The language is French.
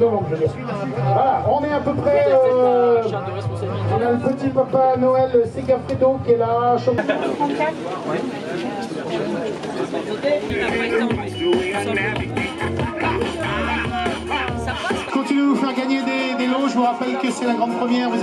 Voilà, on est à peu près. euh, on a le petit papa Noël Segafredo qui est là. Continuez de nous faire gagner des, lots. Je vous rappelle que c'est la grande première. Vous